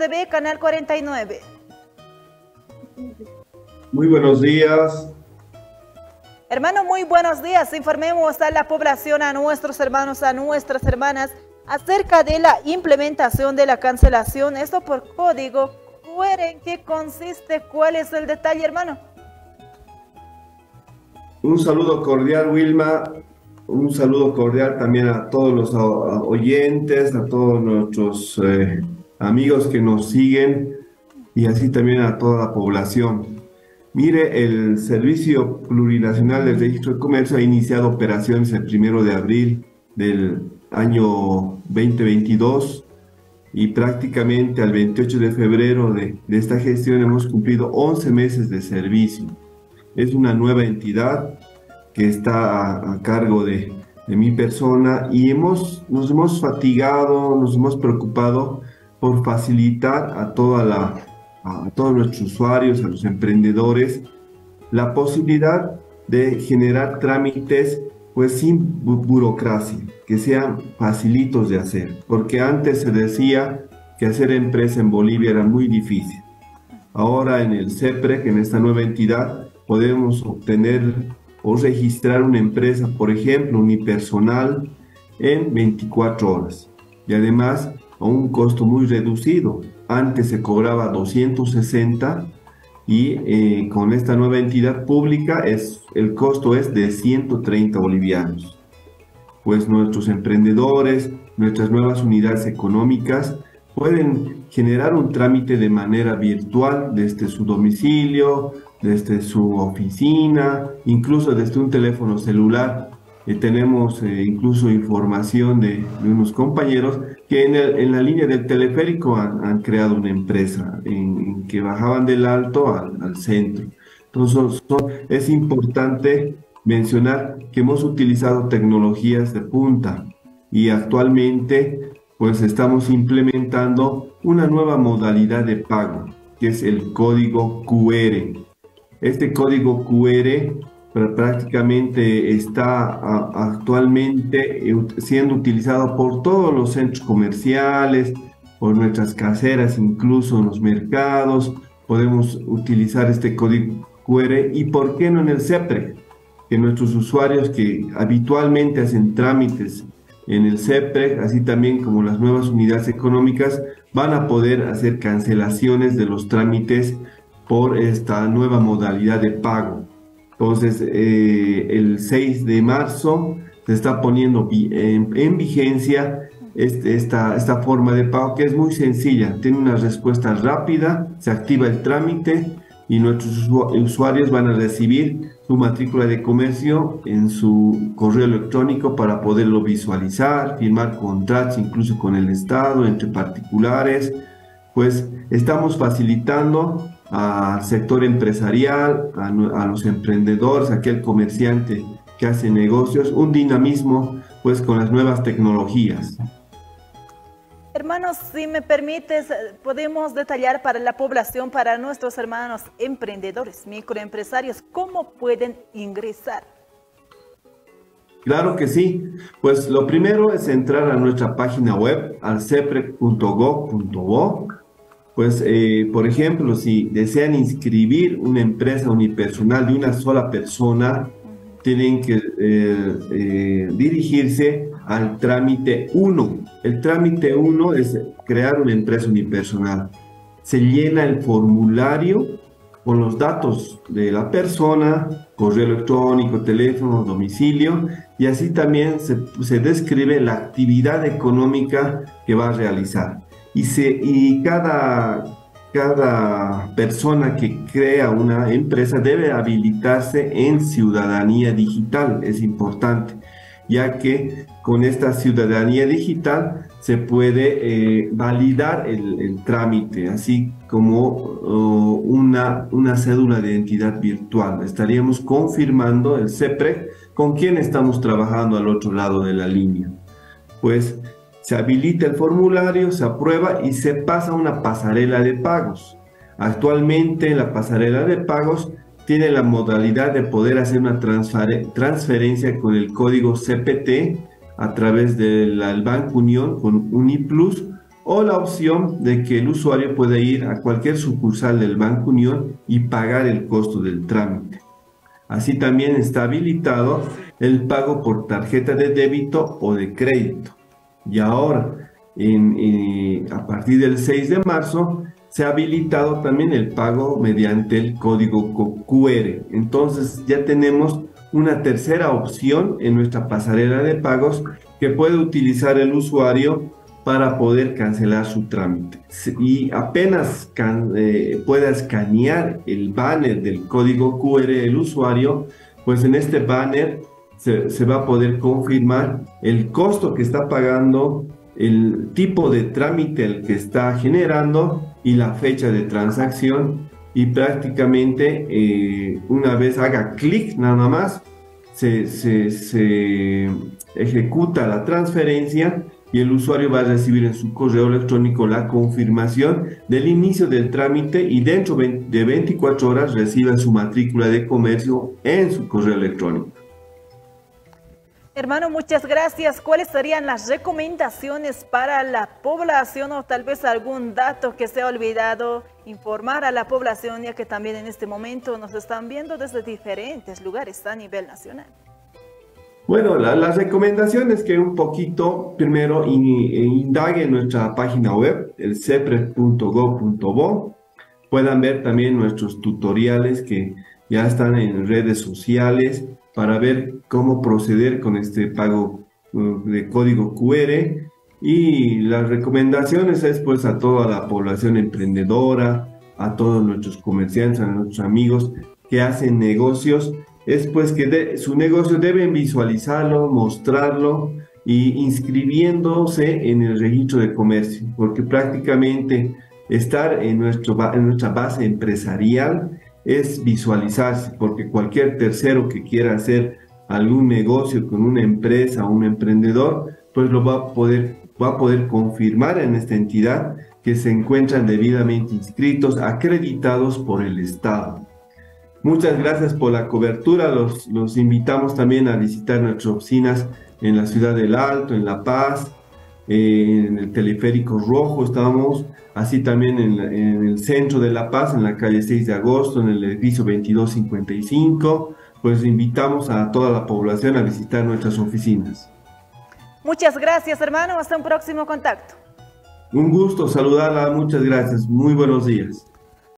TV, Canal 49. Muy buenos días. Hermano, muy buenos días. Informemos a la población, a nuestros hermanos, a nuestras hermanas, acerca de la implementación de la cancelación. Esto por código QR. ¿En qué consiste? ¿Cuál es el detalle, hermano? Un saludo cordial, Wilma. Un saludo cordial también a todos los oyentes, a todos nuestros eh, amigos que nos siguen y así también a toda la población. Mire, el Servicio Plurinacional del Registro de Comercio ha iniciado operaciones el primero de abril del año 2022 y prácticamente al 28 de febrero de, de, esta gestión hemos cumplido 11 meses de servicio. Es una nueva entidad que está a, a cargo de, de, mi persona y hemos, nos hemos fatigado, nos hemos preocupado por facilitar a toda la, a todos nuestros usuarios, a los emprendedores, la posibilidad de generar trámites pues sin bu burocracia, que sean facilitos de hacer, porque antes se decía que hacer empresa en Bolivia era muy difícil. Ahora en el CEPREC, en esta nueva entidad, podemos obtener o registrar una empresa, por ejemplo, unipersonal, en 24 horas. Y además a un costo muy reducido, antes se cobraba 260 y eh, con esta nueva entidad pública es, el costo es de 130 bolivianos. Pues nuestros emprendedores, nuestras nuevas unidades económicas pueden generar un trámite de manera virtual desde su domicilio, desde su oficina, incluso desde un teléfono celular eh, tenemos eh, incluso información de, unos compañeros que en, la línea del teleférico han, creado una empresa en, que bajaban del alto al, centro. Entonces es importante mencionar que hemos utilizado tecnologías de punta y actualmente pues estamos implementando una nueva modalidad de pago que es el código QR. Este código QR prácticamente está actualmente siendo utilizado por todos los centros comerciales, por nuestras caseras, incluso en los mercados. Podemos utilizar este código QR y por qué no en el CEPRE, que nuestros usuarios que habitualmente hacen trámites en el CEPRE, así también como las nuevas unidades económicas, van a poder hacer cancelaciones de los trámites por esta nueva modalidad de pago. Entonces, eh, el 6 de marzo se está poniendo en, en vigencia este, esta, esta forma de pago que es muy sencilla, tiene una respuesta rápida, se activa el trámite y nuestros usuarios van a recibir su matrícula de comercio en su correo electrónico para poderlo visualizar, firmar contratos incluso con el Estado, entre particulares. Pues estamos facilitando al sector empresarial, a, a, los emprendedores, a aquel comerciante que hace negocios, un dinamismo pues con las nuevas tecnologías. Hermanos, si me permites, podemos detallar para la población, para nuestros hermanos emprendedores, microempresarios, cómo pueden ingresar. Claro que sí. Pues lo primero es entrar a nuestra página web, alcepre.gov.bo pues, eh, por ejemplo, si desean inscribir una empresa unipersonal de una sola persona, tienen que eh, eh, dirigirse al trámite 1. El trámite 1 es crear una empresa unipersonal. Se llena el formulario con los datos de la persona, correo electrónico, teléfono, domicilio, y así también se, se describe la actividad económica que va a realizar y, se, y cada, cada persona que crea una empresa debe habilitarse en ciudadanía digital, es importante, ya que con esta ciudadanía digital se puede eh, validar el, trámite, así como una, una cédula de identidad virtual. Estaríamos confirmando el CEPRE con quién estamos trabajando al otro lado de la línea. Pues se habilita el formulario, se aprueba y se pasa a una pasarela de pagos. Actualmente la pasarela de pagos tiene la modalidad de poder hacer una transferencia con el código CPT a través del Banco Unión con UniPlus o la opción de que el usuario puede ir a cualquier sucursal del Banco Unión y pagar el costo del trámite. Así también está habilitado el pago por tarjeta de débito o de crédito. Y ahora, a partir del 6 de marzo, se ha habilitado también el pago mediante el código QR. Entonces ya tenemos una tercera opción en nuestra pasarela de pagos que puede utilizar el usuario para poder cancelar su trámite. Y apenas eh, pueda escanear el banner del código QR del usuario, pues en este banner se, va a poder confirmar el costo que está pagando, el tipo de trámite el que está generando y la fecha de transacción y prácticamente eh, una vez haga clic nada más se, se, se ejecuta la transferencia y el usuario va a recibir en su correo electrónico la confirmación del inicio del trámite y dentro de 24 horas recibe su matrícula de comercio en su correo electrónico. Hermano, muchas gracias. ¿Cuáles serían las recomendaciones para la población o tal vez algún dato que se ha olvidado informar a la población ya que también en este momento nos están viendo desde diferentes lugares a nivel nacional? Bueno, las recomendaciones que un poquito primero indague en nuestra página web, el cepre.gov.bo. Puedan ver también nuestros tutoriales que ya están en redes sociales para ver cómo proceder con este pago uh, de código QR. Y las recomendaciones es pues a toda la población emprendedora, a todos nuestros comerciantes, a nuestros amigos que hacen negocios es pues que su negocio deben visualizarlo, mostrarlo y inscribiéndose en el registro de comercio, porque prácticamente estar en, nuestra base empresarial es visualizarse, porque cualquier tercero que quiera hacer algún negocio con una empresa o un emprendedor, pues lo va a poder, va a poder confirmar en esta entidad que se encuentran debidamente inscritos, acreditados por el Estado. Muchas gracias por la cobertura. Los, los invitamos también a visitar nuestras oficinas en la ciudad del Alto, en La Paz, en el teleférico rojo estamos, así también en, en, el centro de La Paz, en la calle 6 de agosto, en el edificio 2255. Pues invitamos a toda la población a visitar nuestras oficinas. Muchas gracias, hermano. Hasta un próximo contacto. Un gusto saludarla. Muchas gracias. Muy buenos días.